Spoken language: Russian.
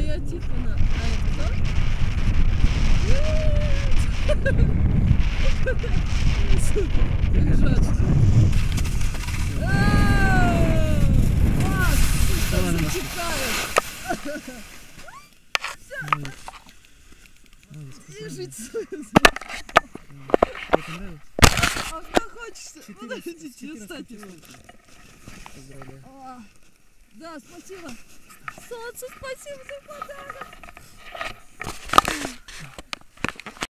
для Тифона. А это кто? На нас. Зачекаю. Молодец, И спасибо. жить Тебе? А что? Четыре- Подождите, встать. Поздравляю. Да, спасибо. Солнце, спасибо за подарок.